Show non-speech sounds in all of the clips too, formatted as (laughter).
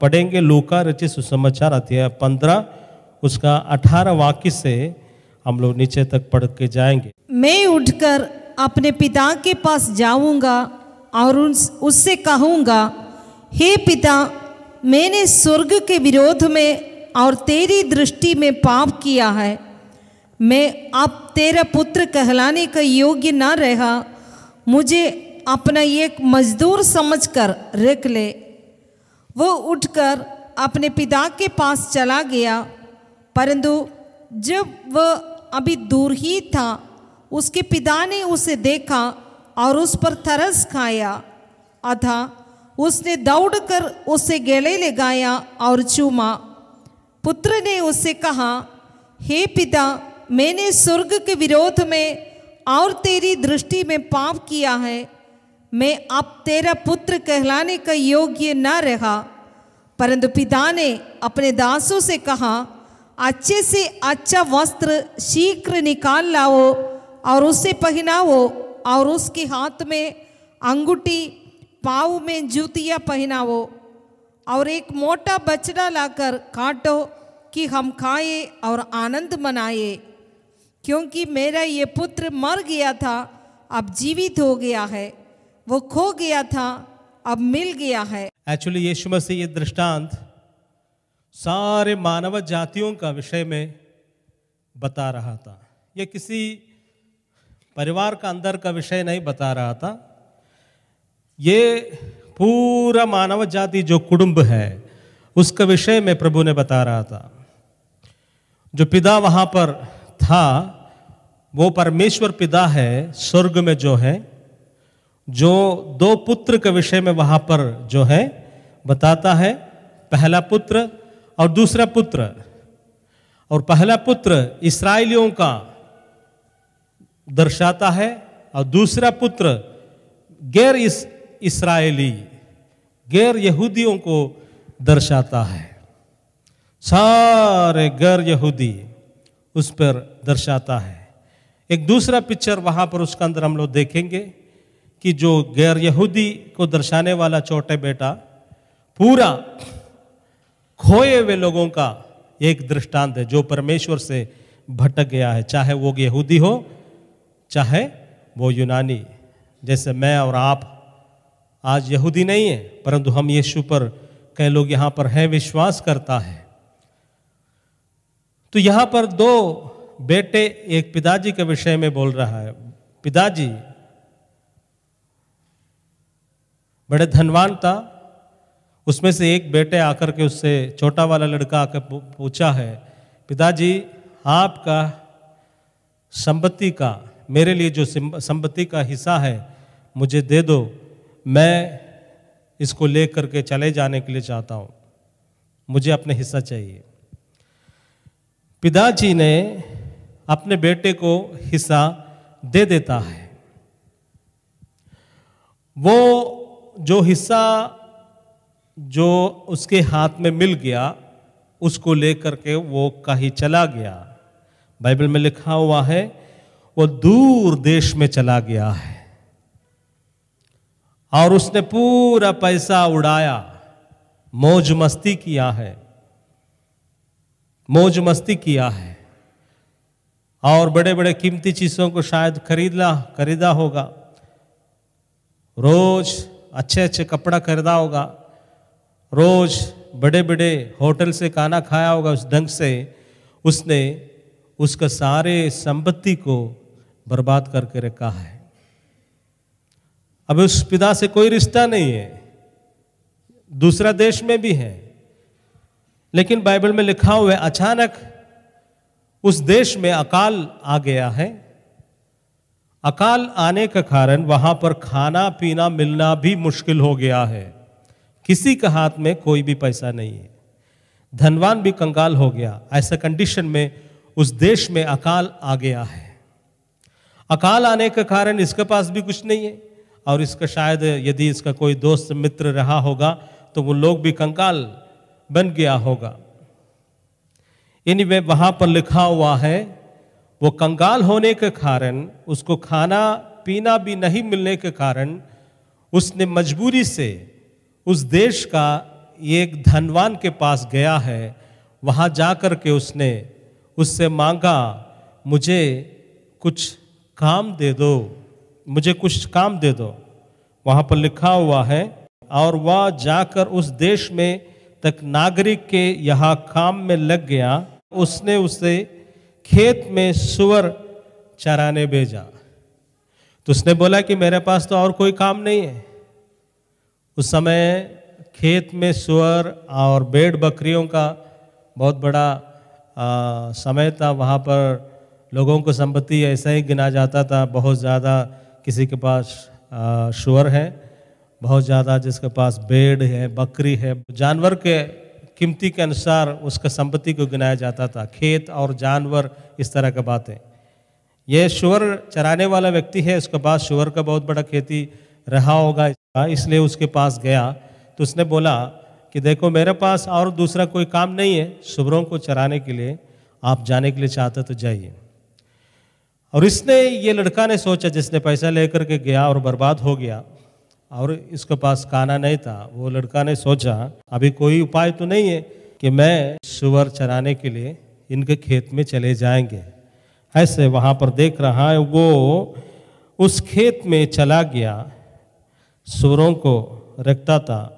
पढ़ेंगे लूका रचित सुसमाचार अध्याय पंद्रह, उसका अठारह वाक्य से हम लोग नीचे तक पढ़ के जाएँगे। मैं उठकर अपने पिता के पास जाऊँगा और उससे कहूँगा, हे पिता, मैंने स्वर्ग के विरोध में और तेरी दृष्टि में पाप किया है। मैं अब तेरा पुत्र कहलाने का योग्य न रहा। मुझे अपना एक मजदूर समझकर रख ले। वो उठकर अपने पिता के पास चला गया। परंतु जब वह अभी दूर ही था, उसके पिता ने उसे देखा और उस पर तरस खाया। अथा उसने दौड़कर उसे गले लगाया और चूमा। पुत्र ने उससे कहा, हे पिता, मैंने स्वर्ग के विरोध में और तेरी दृष्टि में पाप किया है। मैं अब तेरा पुत्र कहलाने का योग्य न रहा। परंतु पिता ने अपने दासों से कहा, अच्छे से अच्छा वस्त्र शीघ्र निकाल लाओ और उसे पहनाओ और उसके हाथ में अंगूठी, पाँव में जूतियाँ पहनाओ और एक मोटा बछड़ा लाकर काटो कि हम खाए और आनंद मनाए। क्योंकि मेरा ये पुत्र मर गया था, अब जीवित हो गया है। वो खो गया था अब मिल गया है। एक्चुअली यीशु मसीह ये दृष्टांत सारे मानव जातियों का विषय में बता रहा था। ये किसी परिवार का अंदर का विषय नहीं बता रहा था। ये पूरा मानव जाति जो कुटुंब है, उसका विषय में प्रभु ने बता रहा था। जो पिता वहाँ पर था, वो परमेश्वर पिता है, स्वर्ग में जो है जो दो पुत्र के विषय में वहाँ पर जो है, बताता है, पहला पुत्र और दूसरा पुत्र। और पहला पुत्र इसराइलियों का दर्शाता है और दूसरा पुत्र गैर इस, इसराइली, गैर यहूदियों को दर्शाता है। सारे गैर यहूदी उस पर दर्शाता है। एक दूसरा पिक्चर वहाँ पर उसका अंदर हम लोग देखेंगे। कि जो गैर यहूदी को दर्शाने वाला छोटे बेटा, पूरा खोए हुए लोगों का एक दृष्टांत है, जो परमेश्वर से भटक गया है, चाहे वो यहूदी हो, चाहे वो यूनानी। जैसे मैं और आप आज यहूदी नहीं है, परंतु हम यीशु पर कई लोग यहाँ पर हैं, विश्वास करता है। तो यहाँ पर दो बेटे एक पिताजी के विषय में बोल रहा है। पिताजी बड़े धनवान था। उसमें से एक बेटे आकर के उससे, छोटा वाला लड़का आकर पूछा है, पिताजी, आपका संपत्ति का, मेरे लिए जो संपत्ति का हिस्सा है, मुझे दे दो। मैं इसको ले करके चले जाने के लिए चाहता हूँ। मुझे अपने हिस्सा चाहिए। पिताजी ने अपने बेटे को हिस्सा दे देता है। वो जो हिस्सा जो उसके हाथ में मिल गया, उसको लेकर के वो कहीं चला गया। बाइबल में लिखा हुआ है, वो दूर देश में चला गया है। और उसने पूरा पैसा उड़ाया, मौज मस्ती किया है, मौज मस्ती किया है। और बड़े बड़े कीमती चीज़ों को शायद खरीदला, खरीदा होगा। रोज अच्छे अच्छे कपड़ा खरीदा होगा। रोज बड़े बड़े होटल से खाना खाया होगा उस ढंग से, उसने उसका सारे संपत्ति को बर्बाद करके रखा है। अब उस पिता से कोई रिश्ता नहीं है। दूसरा देश में भी है। लेकिन बाइबल में लिखा हुआ है, अचानक उस देश में अकाल आ गया है। अकाल आने का कारण वहाँ पर खाना पीना मिलना भी मुश्किल हो गया है। किसी के हाथ में कोई भी पैसा नहीं है। धनवान भी कंगाल हो गया। ऐसा कंडीशन में उस देश में अकाल आ गया है। अकाल आने के कारण इसके पास भी कुछ नहीं है। और इसका शायद यदि इसका कोई दोस्त मित्र रहा होगा तो वो लोग भी कंकाल बन गया होगा। एनीवे वहाँ पर लिखा हुआ है वो कंगाल होने के कारण, उसको खाना, पीना भी नहीं मिलने के कारण, उसने मजबूरी से उस देश का एक धनवान के पास गया है। वहाँ जा कर के उसने उससे मांगा, मुझे कुछ काम दे दो, मुझे कुछ काम दे दो। वहाँ पर लिखा हुआ है, और वह जाकर उस देश में तक नागरिक के यहाँ काम में लग गया। उसने उसे खेत में सुअर चराने भेजा। तो उसने बोला कि मेरे पास तो और कोई काम नहीं है। उस समय खेत में सुअर और भेड़ बकरियों का बहुत बड़ा आ, समय था। वहाँ पर लोगों को संपत्ति ऐसा ही गिना जाता था। बहुत ज़्यादा किसी के पास शुअर है। बहुत ज़्यादा जिसके पास भेड़ है बकरी है जानवर के कीमती के अनुसार उसका संपत्ति को गिनाया जाता था। खेत और जानवर इस तरह की बातें। यह शुअर चराने वाला व्यक्ति है, उसके पास शुअर का बहुत बड़ा खेती रहा होगा, इसलिए उसके पास गया। तो उसने बोला कि देखो, मेरे पास और दूसरा कोई काम नहीं है, शुभरों को चराने के लिए आप जाने के लिए चाहते तो जाइए। और इसने, ये लड़का ने सोचा, जिसने पैसा लेकर के गया और बर्बाद हो गया और इसके पास खाना नहीं था। वो लड़का ने सोचा अभी कोई उपाय तो नहीं है कि मैं सुअर चराने के लिए इनके खेत में चले जाएँगे। ऐसे वहाँ पर देख रहा है वो उस खेत में चला गया सुअरों को रखता था।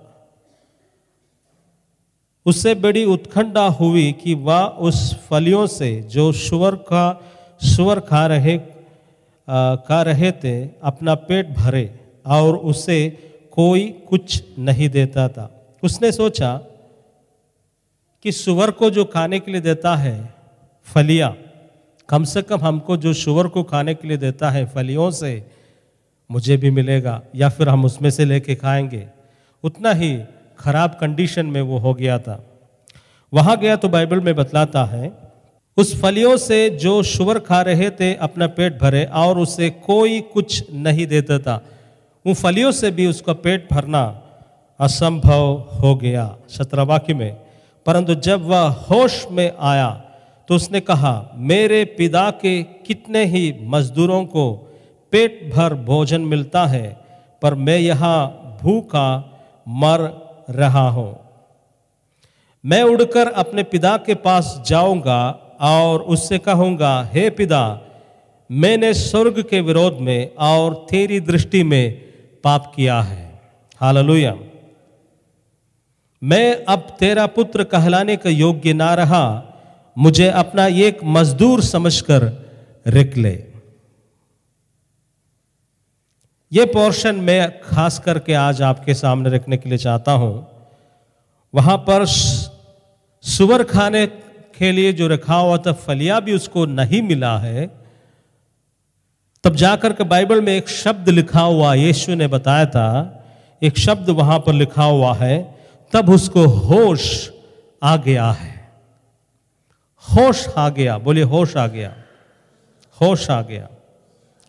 उससे बड़ी उत्खंडा हुई कि वह उस फलियों से जो सुअर का सुअर खा रहे आ, खा रहे थे अपना पेट भरे। और उसे कोई कुछ नहीं देता था। उसने सोचा कि सुअर को जो खाने के लिए देता है फलिया, कम से कम हमको जो सुअर को खाने के लिए देता है फलियों से मुझे भी मिलेगा या फिर हम उसमें से लेके खाएँगे। उतना ही खराब कंडीशन में वो हो गया था। वहाँ गया तो बाइबल में बतलाता है, उस फलियों से जो शुवर खा रहे थे अपना पेट भरे और उसे कोई कुछ नहीं देता था। उन फलियों से भी उसका पेट भरना असंभव हो गया सत्रवाक्य में। परंतु जब वह होश में आया तो उसने कहा, मेरे पिता के कितने ही मजदूरों को पेट भर भोजन मिलता है, पर मैं यहाँ भूखा मर रहा हूँ। मैं उड़कर अपने पिता के पास जाऊँगा और उससे कहूँगा, हे पिता, मैंने स्वर्ग के विरोध में और तेरी दृष्टि में पाप किया है। हालेलुया। मैं अब तेरा पुत्र कहलाने का योग्य ना रहा, मुझे अपना एक मजदूर समझकर रिक ले। ये पोर्शन मैं खास करके आज आपके सामने रखने के लिए चाहता हूँ। वहाँ पर सुवर खाने के लिए जो रखा हुआ था फलिया भी उसको नहीं मिला है तब जाकर के बाइबल में एक शब्द लिखा हुआ यीशु ने बताया था, एक शब्द वहाँ पर लिखा हुआ है, तब उसको होश आ गया है। होश आ गया बोले होश आ गया, होश आ गया।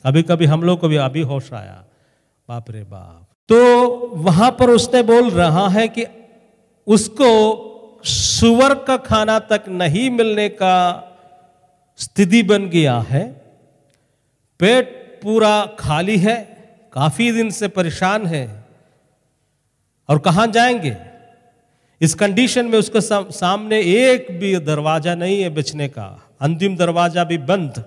कभी कभी हम लोग को भी अभी होश आया, बाप रे बाप। तो वहाँ पर उसने बोल रहा है कि उसको सुअर का खाना तक नहीं मिलने का स्थिति बन गया है पेट पूरा खाली है, काफ़ी दिन से परेशान है। और कहाँ जाएँगे? इस कंडीशन में उसके सामने एक भी दरवाज़ा नहीं है बेचने का। अंतिम दरवाज़ा भी बंद।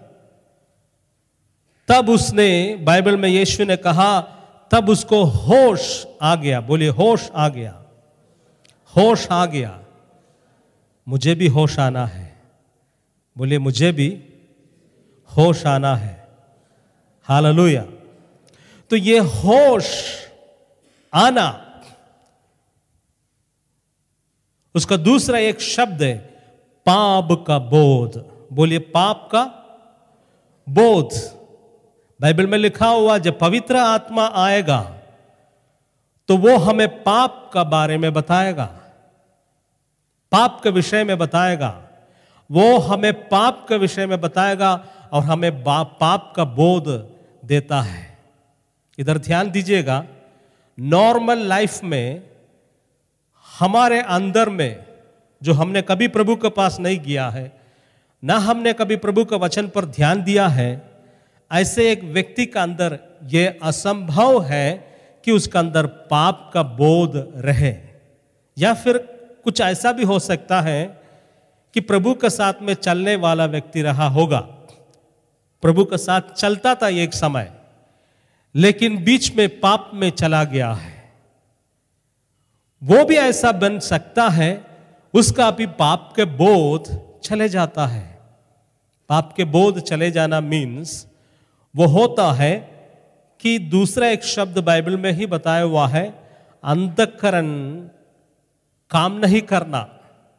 तब उसने, बाइबल में यीशु ने कहा, तब उसको होश आ गया। बोले होश आ गया। होश आ गया। मुझे भी होश आना है। बोले मुझे भी होश आना है। हालेलुया। तो ये होश आना, उसका दूसरा एक शब्द है, पाप का बोध। बोलिए, पाप का बोध। बाइबल में लिखा हुआ, जब पवित्र आत्मा आएगा तो वो हमें पाप का बारे में बताएगा, पाप के विषय में बताएगा। वो हमें पाप के विषय में बताएगा और हमें पाप का बोध देता है। इधर ध्यान दीजिएगा नॉर्मल लाइफ में हमारे अंदर में जो हमने कभी प्रभु के पास नहीं किया है, ना हमने कभी प्रभु के वचन पर ध्यान दिया है, ऐसे एक व्यक्ति का अंदर यह असंभव है कि उसका अंदर पाप का बोध रहे। या फिर कुछ ऐसा भी हो सकता है कि प्रभु के साथ में चलने वाला व्यक्ति रहा होगा। प्रभु के साथ चलता था एक समय, लेकिन बीच में पाप में चला गया है। वो भी ऐसा बन सकता है, उसका भी पाप के बोध चले जाता है। पाप के बोध चले जाना मीन्स वो होता है कि दूसरा एक शब्द बाइबल में ही बताया हुआ है, अंतकरण काम नहीं करना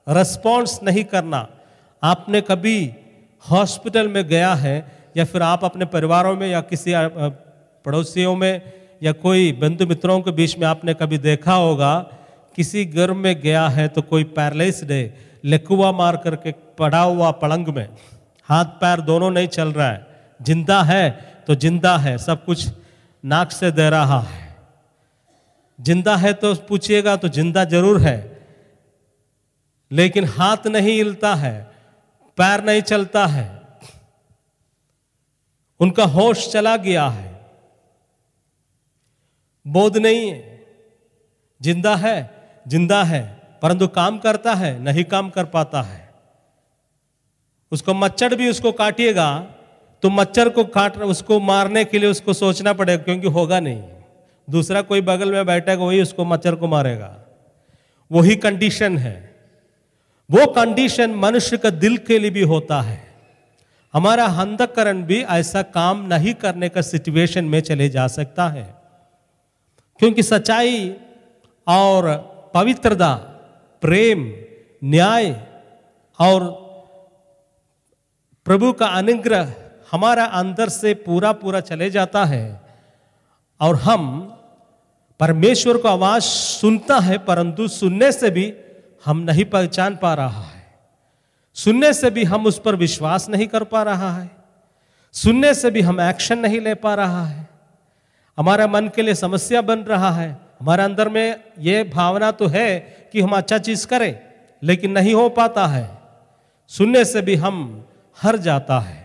रिस्पॉन्स नहीं करना। आपने कभी हॉस्पिटल में गया है या फिर आप अपने परिवारों में या किसी पड़ोसियों में या कोई बंधु मित्रों के बीच में आपने कभी देखा होगा, किसी घर में गया है तो कोई पैरलाइज्ड है लकुआ मार करके पड़ा हुआ पलंग में, हाथ पैर दोनों नहीं चल रहा है, ज़िंदा है तो ज़िंदा है, सब कुछ नाक से दे रहा है। ज़िंदा है तो पूछिएगा तो ज़िंदा ज़रूर है, लेकिन हाथ नहीं हिलता है, पैर नहीं चलता है उनका होश चला गया है। बोध नहीं है। ज़िंदा है ज़िंदा है, परंतु काम करता है, नहीं काम कर पाता है। उसको मच्छर भी उसको काटिएगा तो मच्छर को काट, उसको मारने के लिए उसको सोचना पड़ेगा, क्योंकि होगा नहीं। दूसरा कोई बगल में बैठेगा, वही उसको मच्छर को मारेगा। वही कंडीशन है। वो कंडीशन मनुष्य का दिल के लिए भी होता है। हमारा अंधकरण भी ऐसा काम नहीं करने का सिचुएशन में चले जा सकता है। क्योंकि सच्चाई और पवित्रता, प्रेम, न्याय और प्रभु का अनुग्रह हमारा अंदर से पूरा पूरा चले जाता है और हम परमेश्वर को आवाज़ सुनता है, परंतु सुनने से भी हम नहीं पहचान पा रहा है। सुनने से भी हम उस पर विश्वास नहीं कर पा रहा है। सुनने से भी हम एक्शन नहीं ले पा रहा है। हमारा मन के लिए समस्या बन रहा है। हमारे अंदर में ये भावना तो है कि हम अच्छा चीज़ करें, लेकिन नहीं हो पाता है। सुनने से भी हम हर जाता है।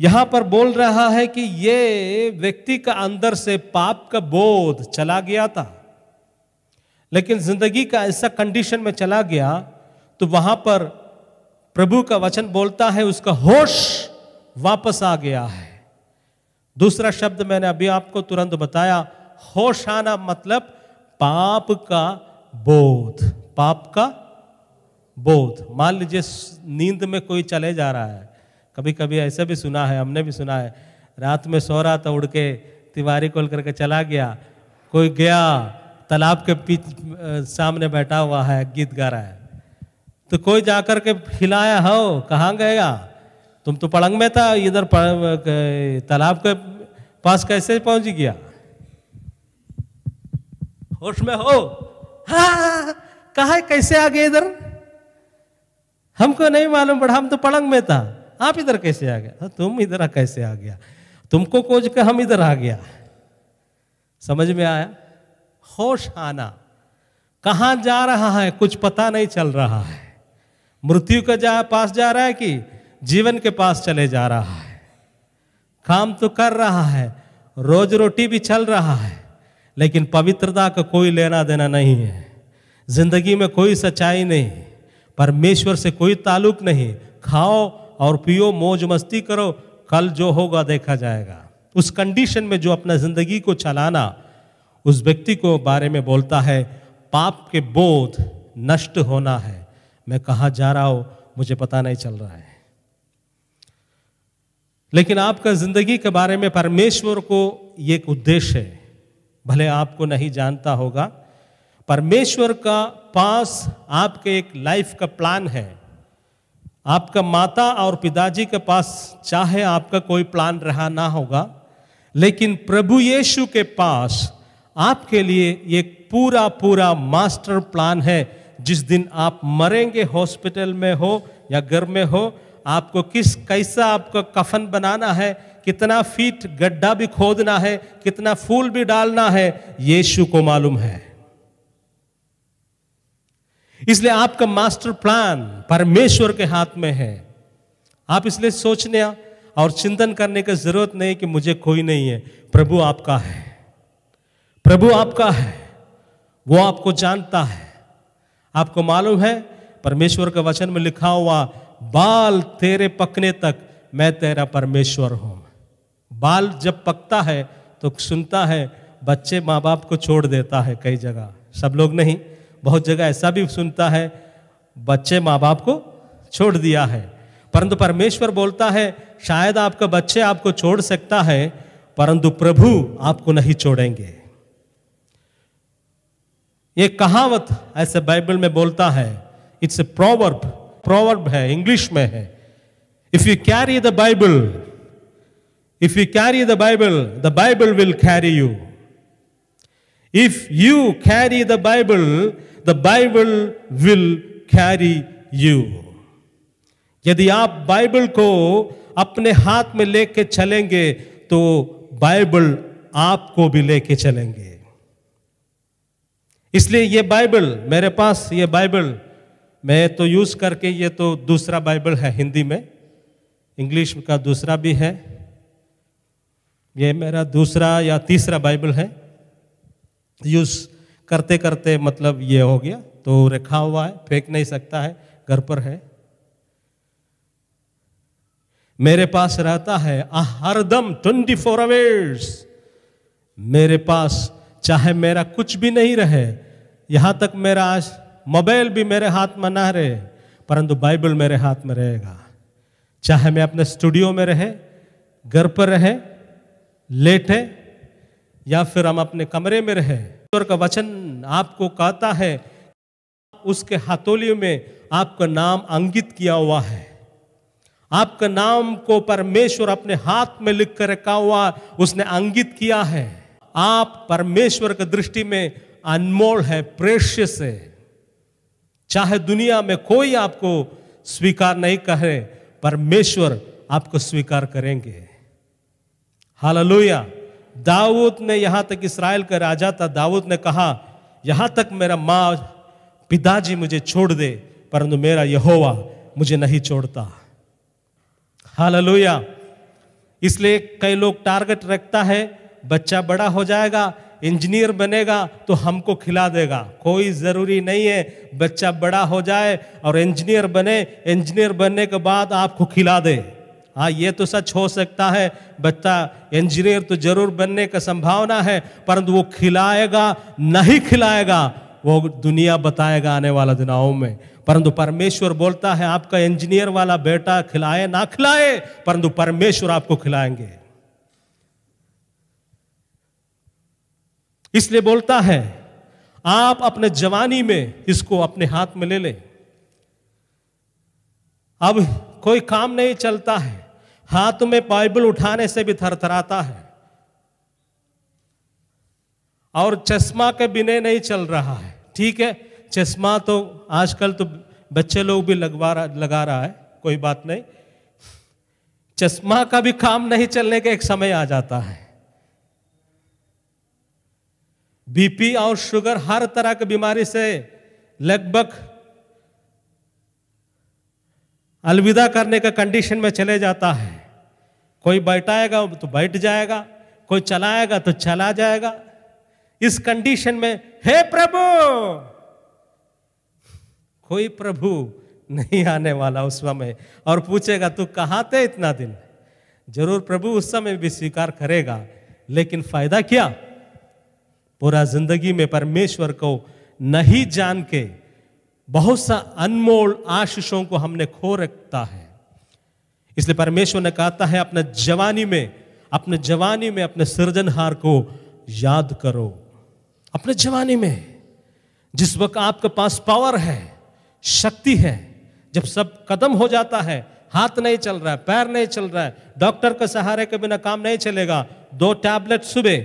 यहाँ पर बोल रहा है कि ये व्यक्ति का अंदर से पाप का बोध चला गया था, लेकिन ज़िंदगी का ऐसा कंडीशन में चला गया तो वहाँ पर प्रभु का वचन बोलता है, उसका होश वापस आ गया है। दूसरा शब्द मैंने अभी आपको तुरंत बताया होश आना मतलब पाप का बोध, पाप का बोध। मान लीजिए नींद में कोई चले जा रहा है कभी कभी ऐसा भी सुना है, हमने भी सुना है, रात में सो रहा था, उड़ के तिवारी खोल करके चला गया, कोई गया, तालाब के पीछे सामने बैठा हुआ है, गीत गा रहा है। तो कोई जाकर के हिलाया, हो, कहाँ गएगा तुम तो पलंग में था, इधर तालाब के पास कैसे पहुँच गया? होश में हो। हाँ कहा कैसे आ गए इधर? हमको नहीं मालूम पड़ा, हम तो पलंग में था। आप इधर कैसे आ गया? तुम इधर कैसे आ गया? तुमको खोज के हम इधर आ गया। समझ में आया? होश आना। कहाँ जा रहा है, कुछ पता नहीं चल रहा है। मृत्यु के जा पास जा रहा है कि जीवन के पास चले जा रहा है। काम तो कर रहा है, रोज रोटी भी चल रहा है, लेकिन पवित्रता का कोई लेना देना नहीं है। ज़िंदगी में कोई सच्चाई नहीं, परमेश्वर से कोई ताल्लुक नहीं। खाओ और पियो, मौज मस्ती करो, कल जो होगा देखा जाएगा। उस कंडीशन में जो अपना ज़िंदगी को चलाना, उस व्यक्ति को बारे में बोलता है, पाप के बोध नष्ट होना है। मैं कहा जा रहा हूँ, मुझे पता नहीं चल रहा है। लेकिन आपका ज़िंदगी के बारे में परमेश्वर को एक उद्देश्य है। भले आपको नहीं जानता होगा, परमेश्वर का पास आपके एक लाइफ का प्लान है। आपका माता और पिताजी के पास चाहे आपका कोई प्लान रहा ना होगा, लेकिन प्रभु यीशु के पास आपके लिए एक पूरा पूरा मास्टर प्लान है। जिस दिन आप मरेंगे हॉस्पिटल में हो या घर में हो, आपको किस, कैसा आपको कफन बनाना है, कितना फीट गड्ढा भी खोदना है, कितना फूल भी डालना है, यीशु को मालूम है। इसलिए आपका मास्टर प्लान परमेश्वर के हाथ में है। आप इसलिए सोचने और चिंतन करने की ज़रूरत नहीं कि मुझे कोई नहीं है, प्रभु आपका है। प्रभु आपका है, वो आपको जानता है। आपको मालूम है, परमेश्वर के वचन में लिखा हुआ, बाल तेरे पकने तक मैं तेरा परमेश्वर हूँ। बाल जब पकता है तो सुनता है, बच्चे माँ बाप को छोड़ देता है कई जगह। सब लोग नहीं, बहुत जगह ऐसा भी सुनता है, बच्चे माँ बाप को छोड़ दिया है। परंतु परमेश्वर बोलता है, शायद आपका बच्चे आपको छोड़ सकता है, परंतु प्रभु आपको नहीं छोड़ेंगे। ये कहावत ऐसे बाइबल में बोलता है इट्स ए प्रोवर्ब प्रोवर्ब है इंग्लिश में है। If you carry the Bible if you carry the Bible the Bible will carry you if you carry the Bible the Bible will carry you यदि आप Bible को अपने हाथ में लेके चलेंगे तो बाइबल आपको भी लेके चलेंगे। इसलिए ये बाइबल, मेरे पास ये बाइबल, मैं तो यूज़ करके ये तो दूसरा बाइबल है हिंदी में, इंग्लिश का दूसरा भी है, ये मेरा दूसरा या तीसरा बाइबल है, यूज़ करते करते मतलब ये हो गया तो रखा हुआ है, फेंक नहीं सकता है, घर पर है। मेरे पास रहता है हरदम ट्वेंटी फोर आवर्स, मेरे पास चाहे मेरा कुछ भी नहीं रहे, यहाँ तक मेरा आज मोबाइल भी मेरे हाथ में ना रहे, परंतु बाइबल मेरे हाथ में रहेगा। चाहे मैं अपने स्टूडियो में रहे, घर पर रहे, लेटे या फिर हम अपने कमरे में रहे, ईश्वर का वचन आपको कहता है, उसके हाथोलियों में आपका नाम अंकित किया हुआ है। आपका नाम को परमेश्वर अपने हाथ में लिख कर रखा हुआ उसने अंकित किया है। आप परमेश्वर की दृष्टि में अनमोल है, प्रेशियस है। चाहे दुनिया में कोई आपको स्वीकार नहीं करे परमेश्वर आपको स्वीकार करेंगे। हालेलुया। दाऊद ने यहाँ तक इसराइल का राजा था, दाऊद ने कहा, यहाँ तक मेरा माँ, पिताजी मुझे छोड़ दे, परंतु मेरा यहोवा मुझे नहीं छोड़ता। हालेलुया। इसलिए कई लोग टारगेट रखता है बच्चा बड़ा हो जाएगा, इंजीनियर बनेगा तो हमको खिला देगा। कोई ज़रूरी नहीं है बच्चा बड़ा हो जाए और इंजीनियर बने। इंजीनियर बनने के बाद आपको खिला दे। हाँ ये तो सच हो सकता है, बच्चा इंजीनियर तो ज़रूर बनने का संभावना है, परंतु वो खिलाएगा, नहीं खिलाएगा, वो दुनिया बताएगा आने वाला दिनाओं में। परंतु परमेश्वर बोलता है, आपका इंजीनियर वाला बेटा खिलाए, ना खिलाए, परंतु परमेश्वर आपको खिलाएँगे। इसलिए बोलता है, आप अपने जवानी में इसको अपने हाथ में ले लें। अब कोई काम नहीं चलता है। हाथ में बाइबल उठाने से भी थरथराता है। और चश्मा के बिने नहीं चल रहा है। ठीक है, चश्मा तो आजकल तो बच्चे लोग भी लगवा लगा रहा है, कोई बात नहीं। चश्मा का भी काम नहीं चलने का एक समय आ जाता है। बीपी और शुगर हर तरह की बीमारी से लगभग अलविदा करने का कंडीशन में चले जाता है। कोई बैठाएगा तो बैठ जाएगा, कोई चलाएगा तो चला जाएगा। इस कंडीशन में, हे प्रभु! कोई प्रभु नहीं आने वाला उस समय। और पूछेगा, तू कहाँ थे इतना दिन? ज़रूर प्रभु उस समय भी स्वीकार करेगा, लेकिन फ़ायदा क्या? पूरा ज़िंदगी में परमेश्वर को नहीं जान के बहुत सा अनमोल आशीषों को हमने खो रखता है। इसलिए परमेश्वर ने कहता है, अपने जवानी में, अपने जवानी में, अपने सृजनहार को याद करो। अपने जवानी में, जिस वक्त आपके पास पावर है, शक्ति है, जब सब कदम हो जाता है, हाथ नहीं चल रहा है पैर नहीं चल रहा है डॉक्टर के सहारे के बिना काम नहीं चलेगा, दो टैबलेट सुबह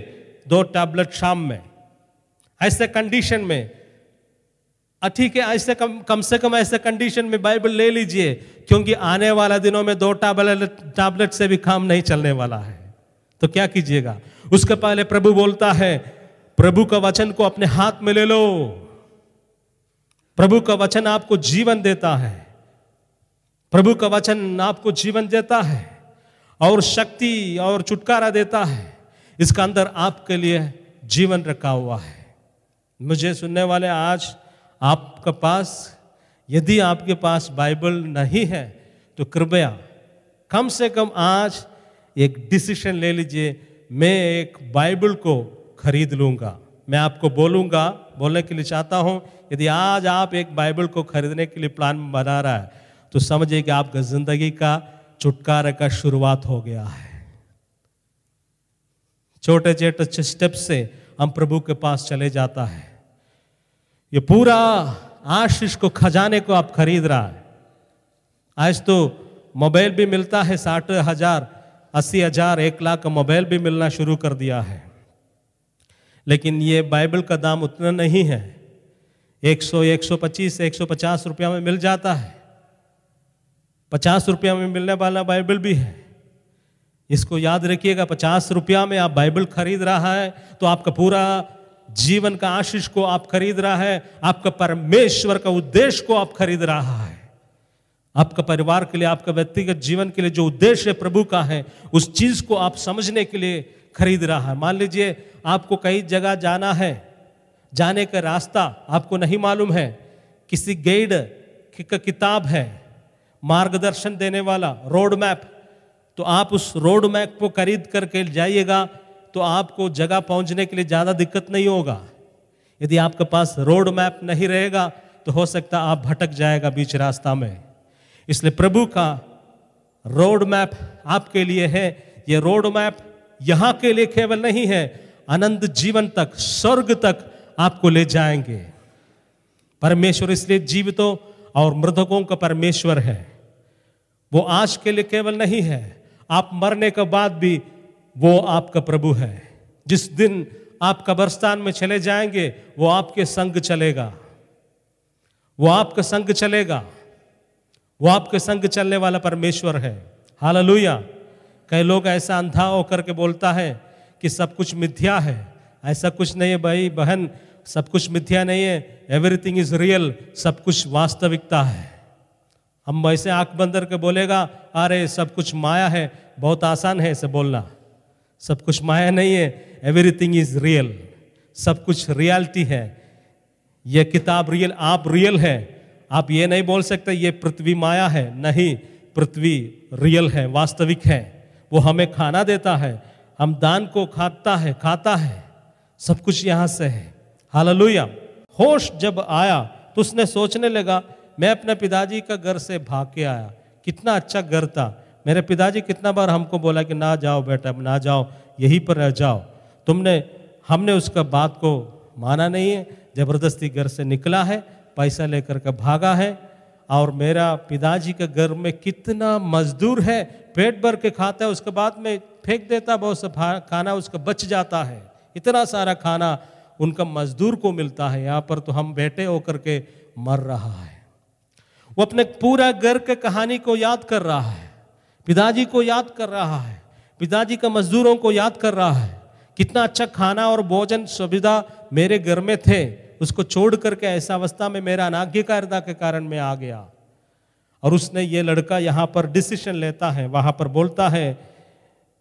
दो टैबलेट शाम में, ऐसे कंडीशन में। ठीक है ऐसे कम कम से कम ऐसे कंडीशन में बाइबल ले लीजिए, क्योंकि आने वाला दिनों में दो टैबलेट टैबलेट से भी काम नहीं चलने वाला है। तो क्या कीजिएगा? उसके पहले प्रभु बोलता है, प्रभु का वचन को अपने हाथ में ले लो। प्रभु का वचन आपको जीवन देता है। प्रभु का वचन आपको जीवन देता है और शक्ति और छुटकारा देता है। इसका अंदर आपके लिए जीवन रखा हुआ है। मुझे सुनने वाले आज आपके पास, यदि आपके पास बाइबल नहीं है तो कृपया कम से कम आज एक डिसीशन ले लीजिए, मैं एक बाइबल को खरीद लूँगा। मैं आपको बोलूँगा, बोलने के लिए चाहता हूँ, यदि आज आप एक बाइबल को खरीदने के लिए प्लान बना रहा है तो समझिए कि आपका ज़िंदगी का छुटकारे का शुरुआत हो गया है। छोटे छोटे स्टेप से हम प्रभु के पास चले जाता है। ये पूरा आशीष को खजाने को आप खरीद रहा है। आज तो मोबाइल भी मिलता है साठ हज़ार अस्सी हज़ार एक लाख का मोबाइल भी मिलना शुरू कर दिया है। लेकिन ये बाइबल का दाम उतना नहीं है। 100, 125, 150 रुपया में मिल जाता है। 50 रुपया में मिलने वाला बाइबल भी है। इसको याद रखिएगा, पचास रुपया में आप बाइबल खरीद रहा है तो आपका पूरा जीवन का आशीष को आप खरीद रहा है, आपका परमेश्वर का उद्देश्य को आप खरीद रहा है। आपका परिवार के लिए, आपका व्यक्तिगत जीवन के लिए जो उद्देश्य है प्रभु का है, उस चीज़ को आप समझने के लिए खरीद रहा है। मान लीजिए, आपको कई जगह जाना है, जाने का रास्ता आपको नहीं मालूम है, किसी गाइड की किताब है, मार्गदर्शन देने वाला रोड मैप तो आप उस रोड मैप को खरीद करके जाइएगा तो आपको जगह पहुँचने के लिए ज़्यादा दिक्कत नहीं होगा। यदि आपके पास रोड मैप नहीं रहेगा तो हो सकता आप भटक जाएगा बीच रास्ता में। इसलिए प्रभु का रोड मैप आपके लिए है। ये रोड मैप यहाँ के लिए केवल नहीं है अनंत जीवन तक, स्वर्ग तक आपको ले जाएँगे। परमेश्वर इसलिए जीवितों और मृतकों का परमेश्वर है। वो आज के लिए केवल नहीं है आप मरने के बाद भी वो आपका प्रभु है। जिस दिन आप कब्रस्तान में चले जाएँगे, वो आपके संग चलेगा। वो आपका संग चलेगा। वो आपके संग चलने वाला परमेश्वर है। हालेलुया। कई लोग ऐसा अंधा होकर के बोलता है कि सब कुछ मिथ्या है। ऐसा कुछ नहीं है भाई, बहन, सब कुछ मिथ्या नहीं है। एवरीथिंग इज़ रियल सब कुछ वास्तविकता है। हम वैसे आँख बंद करके बोलेगा, अरे, सब कुछ माया है, बहुत आसान है ऐसे बोलना। सब कुछ माया नहीं है एवरीथिंग इज़ रियल सब कुछ रियलिटी है। ये किताब रियल आप रियल है। आप ये नहीं बोल सकते, ये पृथ्वी माया है। नहीं, पृथ्वी रियल है, वास्तविक है। वो हमें खाना देता है। हम दान को खाता है खाता है। सब कुछ यहाँ से है। हालेलुया। होश जब आया तो उसने सोचने लगा मैं अपने पिताजी का घर से भाग के आया। कितना अच्छा घर था। मेरे पिताजी कितना बार हमको बोला कि ना जाओ बेटा, ना जाओ, यहीं पर रह जाओ। तुमने, हमने उसका बात को माना नहीं है। ज़बरदस्ती घर से निकला है, पैसा लेकर के भागा है। और मेरा पिताजी के घर में कितना मजदूर है, पेट भर के खाता है, उसके बाद में फेंक देता बहुत सा खाना उसका बच जाता है। इतना सारा खाना उनका मजदूर को मिलता है। यहाँ पर तो हम बैठे होकर के मर रहा है। वो अपने पूरा घर के कहानी को याद कर रहा है, पिताजी को याद कर रहा है, पिताजी का मजदूरों को याद कर रहा है, कितना अच्छा खाना और भोजन सुविधा मेरे घर में थे, उसको छोड़ करके ऐसा अवस्था में मेरा अनाज्ञाकारिता के कारण मैं आ गया। और उसने ये लड़का यहाँ पर डिसीशन लेता है, वहाँ पर बोलता है,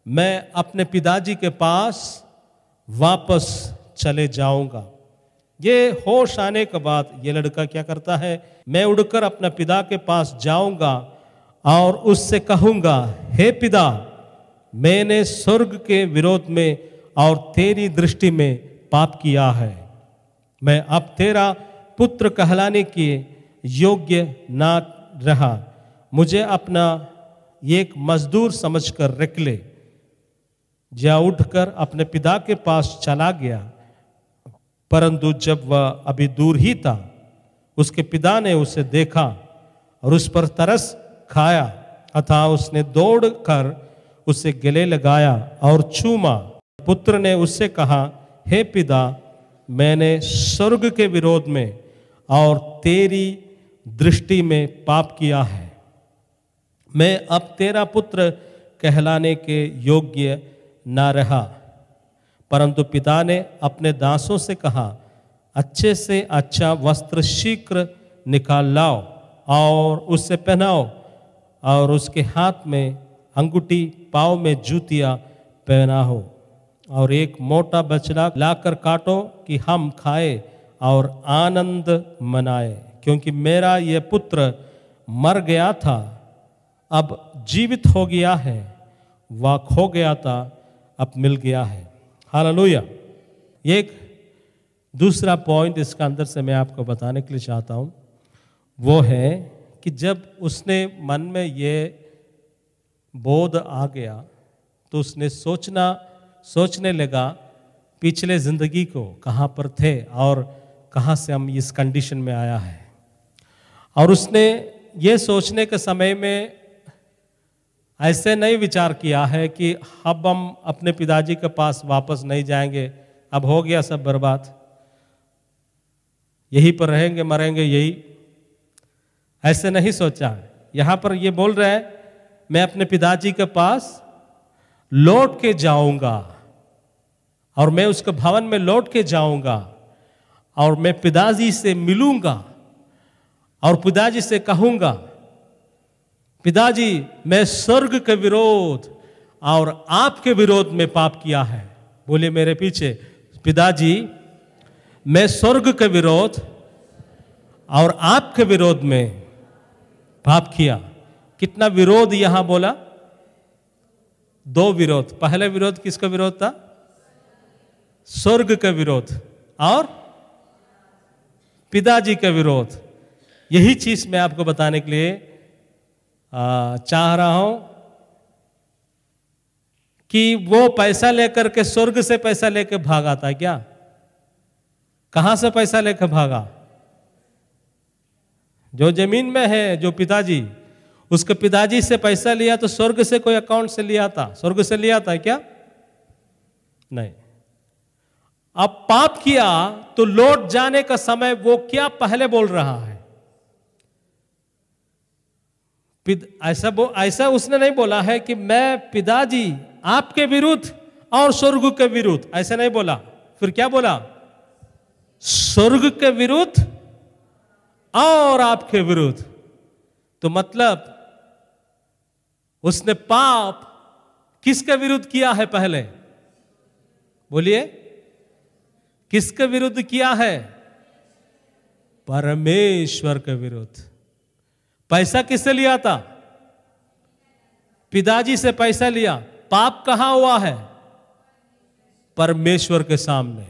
मैं अपने पिताजी के पास वापस चले जाऊँगा। ये होश आने के बाद ये लड़का क्या करता है, मैं उड़कर अपने पिता के पास जाऊँगा और उससे कहूँगा, हे पिता, मैंने स्वर्ग के विरोध में और तेरी दृष्टि में पाप किया है। मैं अब तेरा पुत्र कहलाने के योग्य ना रहा। मुझे अपना एक मजदूर समझकर रख ले। जा उठकर अपने पिता के पास चला गया। परंतु जब वह अभी दूर ही था, उसके पिता ने उसे देखा और उस पर तरस खाया अतः उसने दौड़कर उसे गले लगाया और चूमा। पुत्र ने उससे कहा, हे पिता, मैंने स्वर्ग के विरोध में और तेरी दृष्टि में पाप किया है। मैं अब तेरा पुत्र कहलाने के योग्य ना रहा। परंतु पिता ने अपने दासों से कहा, अच्छे से अच्छा वस्त्र शीघ्र निकाल लाओ और उससे पहनाओ। और उसके हाथ में अंगूठी, पाव में जूतियाँ पहना हो। और एक मोटा बछड़ा लाकर काटो कि हम खाए और आनंद मनाए, क्योंकि मेरा ये पुत्र मर गया था, अब जीवित हो गया है वह खो गया था, अब मिल गया है। हालेलुया। एक दूसरा पॉइंट इसका अंदर से मैं आपको बताने के लिए चाहता हूँ, वो है कि जब उसने मन में ये बोध आ गया तो उसने सोचना, सोचने लगा, पिछले ज़िंदगी को कहाँ पर थे और कहाँ से हम इस कंडीशन में आया है। और उसने ये सोचने के समय में ऐसे नहीं विचार किया है कि अब हम अपने पिताजी के पास वापस नहीं जाएँगे। अब हो गया सब बर्बाद। यहीं पर रहेंगे, मरेंगे, यही। ऐसे नहीं सोचा है। यहाँ पर ये बोल रहे हैं, मैं अपने पिताजी के पास लौट के जाऊँगा और मैं उसके भवन में लौट के जाऊँगा और मैं पिताजी से मिलूँगा और पिताजी से कहूँगा पिताजी, मैं स्वर्ग के विरोध और आपके विरोध में पाप किया है। बोले मेरे पीछे, पिताजी, मैं स्वर्ग के विरोध और आपके विरोध में पाप किया। कितना विरोध यहाँ बोला? दो विरोध। पहले विरोध किसका विरोध था? स्वर्ग का विरोध और पिताजी का विरोध। यही चीज़ मैं आपको बताने के लिए चाह रहा हूँ कि वो पैसा लेकर के स्वर्ग से पैसा लेकर भागा था क्या? कहाँ से पैसा लेकर भागा? जो ज़मीन में है, जो पिताजी, उसके पिताजी से पैसा लिया तो स्वर्ग से कोई अकाउंट से लिया था स्वर्ग से लिया था क्या? नहीं। अब पाप किया तो लौट जाने का समय वो क्या पहले बोल रहा है? ऐसा वो ऐसा उसने नहीं बोला है कि मैं पिताजी आपके विरुद्ध और स्वर्ग के विरुद्ध, ऐसा नहीं बोला। फिर क्या बोला? स्वर्ग के विरुद्ध और आपके विरुद्ध। तो मतलब उसने पाप किसके विरुद्ध किया है पहले? बोलिए, किसके विरुद्ध किया है? परमेश्वर के विरुद्ध। पैसा किससे लिया था? पिताजी से पैसा लिया। पाप कहाँ हुआ है? परमेश्वर के सामने।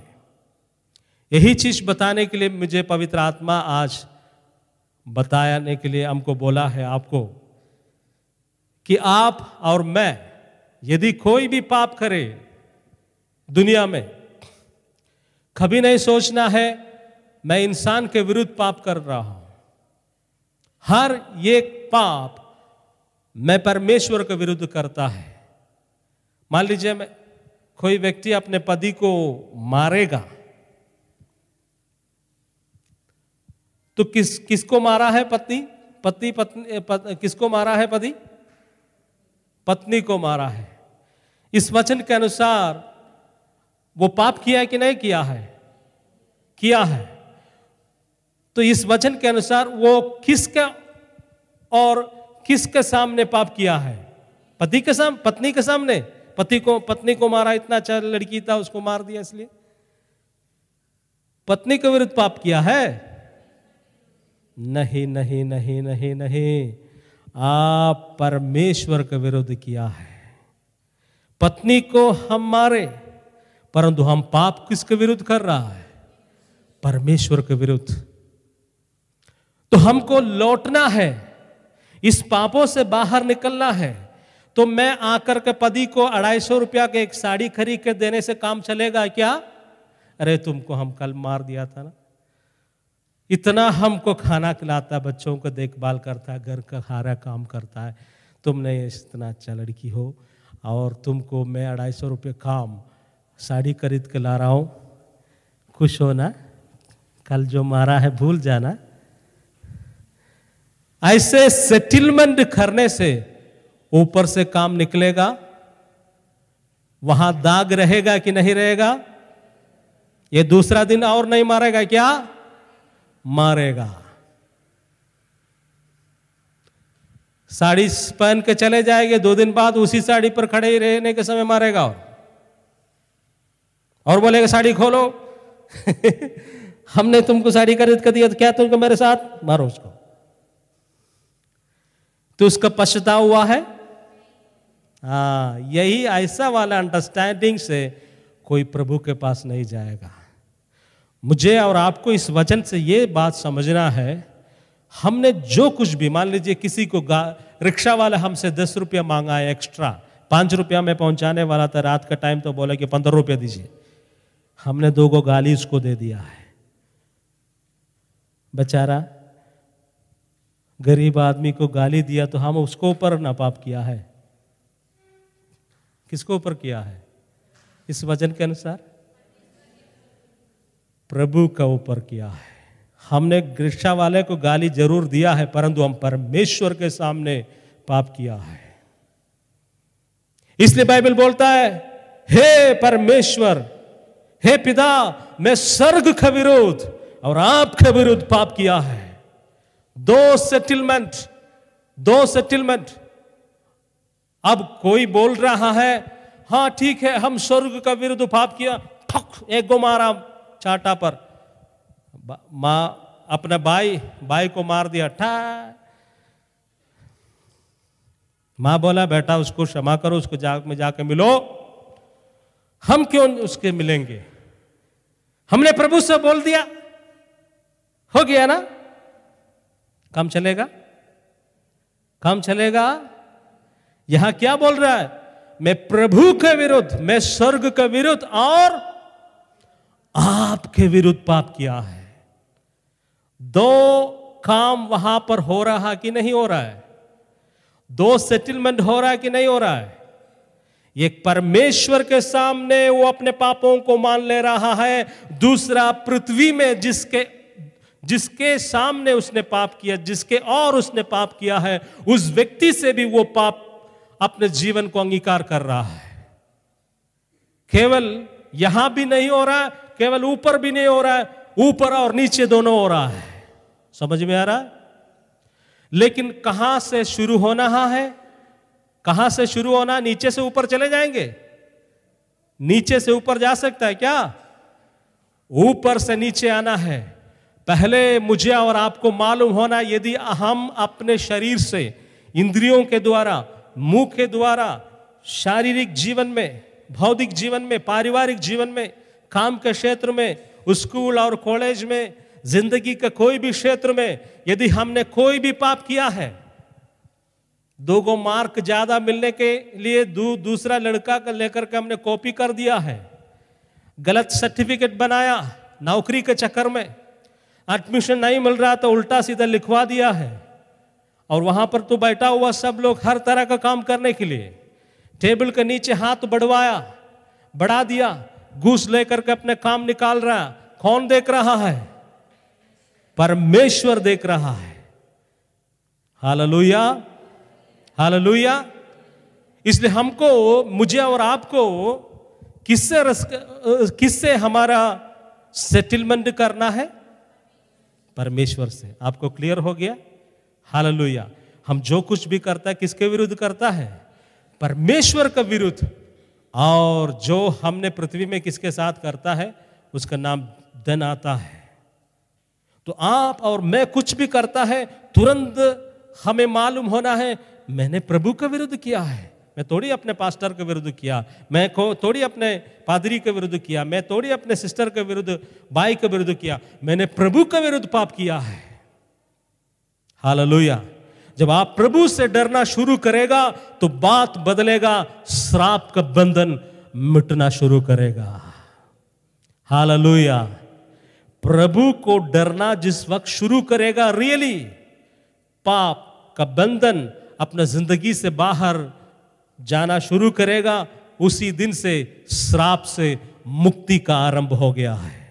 यही चीज़ बताने के लिए मुझे पवित्र आत्मा आज बताने के लिए हमको बोला है आपको कि आप और मैं, यदि कोई भी पाप करे दुनिया में, कभी नहीं सोचना है, मैं इंसान के विरुद्ध पाप कर रहा हूँ। हर एक पाप मैं परमेश्वर के विरुद्ध करता है। मान लीजिए मैं कोई व्यक्ति अपने पति को मारेगा तो किस किसको मारा है पत्नी? पति पत्नी पत, किसको मारा है पति? पत्नी को मारा है। इस वचन के अनुसार वो पाप किया है कि नहीं किया है? किया है। तो इस वचन के अनुसार वो किसका और किसके सामने पाप किया है? पति के सामने पत्नी के सामने? पति को, पत्नी को मारा इतना अच्छा लड़की था, उसको मार दिया इसलिए। पत्नी के विरुद्ध पाप किया है? नहीं नहीं नहीं नहीं नहीं। आप परमेश्वर के विरुद्ध किया है। पत्नी को हम मारे, परंतु हम पाप किसके विरुद्ध कर रहा है? परमेश्वर के विरुद्ध। तो हमको लौटना है, इस पापों से बाहर निकलना है। तो मैं आकर के पति को अढ़ाई सौ रुपया के एक साड़ी खरीद के देने से काम चलेगा क्या? अरे तुमको हम कल मार दिया था ना। इतना हमको खाना खिलाता, बच्चों को देखभाल करता है घर का सारा काम करता है। तुमने इतना अच्छा लड़की हो, और तुमको मैं अढ़ाई सौ रुपये काम, साड़ी खरीद के ला रहा हूँ। खुश होना कल जो मारा है, भूल जाना। ऐसे सेटलमेंट करने से ऊपर से काम निकलेगा, वहाँ दाग रहेगा कि नहीं रहेगा? ये दूसरा दिन और नहीं मारेगा क्या? मारेगा। साड़ी पहन के चले जाएँगे, दो दिन बाद उसी साड़ी पर खड़े ही रहने के समय मारेगा और। और बोलेगा, साड़ी खोलो। (laughs) हमने तुमको साड़ी खरीद कर दिया तो क्या तुमको मेरे साथ? मारो उसको। तो उसका पछतावा हुआ है? हाँ यही ऐसा वाला अंडरस्टैंडिंग से कोई प्रभु के पास नहीं जाएगा। मुझे और आपको इस वचन से ये बात समझना है, हमने जो कुछ भी, मान लीजिए किसी को रिक्शा वाला हमसे दस रुपया मांगा है एक्स्ट्रा पाँच रुपया में पहुँचाने वाला था, रात का टाइम तो बोला कि पंद्रह रुपया दीजिए। हमने दो गो गाली उसको दे दिया है। बेचारा गरीब आदमी को गाली दिया तो हम उसको ऊपर ना पाप किया है। किसको ऊपर किया है? इस वचन के अनुसार? प्रभु का ऊपर किया है। हमने रिक्शा वाले को गाली ज़रूर दिया है, परंतु हम परमेश्वर के सामने पाप किया है। इसलिए बाइबल बोलता है, हे परमेश्वर, हे पिता, मैं स्वर्ग का विरोध और आपके विरुद्ध पाप किया है। दो सेटलमेंट दो सेटलमेंट अब कोई बोल रहा है हाँ ठीक है, हम स्वर्ग का विरुद्ध पाप किया। ठक, एक गो मारा चाटा पर। माँ, अपने भाई भाई को मार दिया, ठा। माँ बोला, बेटा, उसको क्षमा करो, उसको जाग में जाके मिलो। हम क्यों उसके मिलेंगे? हमने प्रभु से बोल दिया। हो गया ना? काम चलेगा? काम चलेगा? यहाँ क्या बोल रहा है? मैं प्रभु के विरुद्ध, मैं स्वर्ग के विरुद्ध और आपके विरुद्ध पाप किया है। दो काम वहाँ पर हो रहा है कि नहीं हो रहा है? दो सेटलमेंट हो रहा है कि नहीं हो रहा है? एक परमेश्वर के सामने वो अपने पापों को मान ले रहा है, दूसरा पृथ्वी में जिसके जिसके सामने उसने पाप किया, जिसके और उसने पाप किया है, उस व्यक्ति से भी वो पाप अपने जीवन को अंगीकार कर रहा है। केवल यहाँ भी नहीं हो रहा, केवल ऊपर भी नहीं हो रहा है ऊपर और नीचे दोनों हो रहा है। समझ में आ रहा? है लेकिन कहाँ से शुरू होना है? कहाँ से शुरू होना? नीचे से ऊपर चले जाएँगे। नीचे से ऊपर जा सकता है क्या? ऊपर से नीचे आना है। पहले मुझे और आपको मालूम होना यदि हम अपने शरीर से इंद्रियों के द्वारा मुँह के द्वारा शारीरिक जीवन में भौतिक जीवन में पारिवारिक जीवन में काम के क्षेत्र में स्कूल और कॉलेज में ज़िंदगी के कोई भी क्षेत्र में यदि हमने कोई भी पाप किया है दो गो मार्क ज़्यादा मिलने के लिए दू, दूसरा लड़का का लेकर के हमने कॉपी कर दिया है गलत सर्टिफिकेट बनाया नौकरी के चक्कर में एडमिशन नहीं मिल रहा तो उल्टा सीधा लिखवा दिया है। और वहाँ पर तो बैठा हुआ सब लोग हर तरह का काम करने के लिए। टेबल के नीचे हाथ बढ़वाया, बढ़ा दिया, घूस लेकर के अपने काम निकाल रहा, कौन देख रहा है? परमेश्वर देख रहा है। Hallelujah hallelujah. इसलिए हमको, मुझे और आपको किससे किससे हमारा सेटलमेंट करना है? परमेश्वर से। आपको क्लियर हो गया? हालेलुया हम जो कुछ भी करता है, किसके विरुद्ध करता है? परमेश्वर का विरुद्ध। और जो हमने पृथ्वी में किसके साथ करता है, उसका नाम धन आता है। तो आप और मैं कुछ भी करता है, तुरंत हमें मालूम होना है, मैंने प्रभु का विरुद्ध किया है। मैं थोड़ी अपने पास्टर के विरुद्ध किया, मैं थोड़ी अपने पादरी के विरुद्ध किया, मैं थोड़ी अपने सिस्टर के विरुद्ध, भाई के विरुद्ध किया, मैंने प्रभु के विरुद्ध पाप किया है। हालेलुया जब आप प्रभु से डरना शुरू करेगा तो बात बदलेगा, श्राप का बंधन मिटना शुरू करेगा। हालेलुया प्रभु को डरना जिस वक्त शुरू करेगा रियली पाप का बंधन अपना ज़िंदगी से बाहर जाना शुरू करेगा उसी दिन से श्राप से मुक्ति का आरंभ हो गया है।